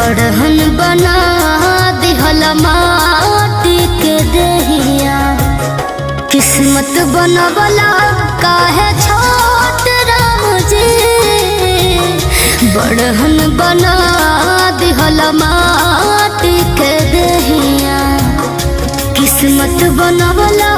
बड़हन बना दिहल माटी के देहिया। किस्मत बनवला काहे छोट राम जी बड़हन बना दिहल माटी के देहिया। किस्मत बनवला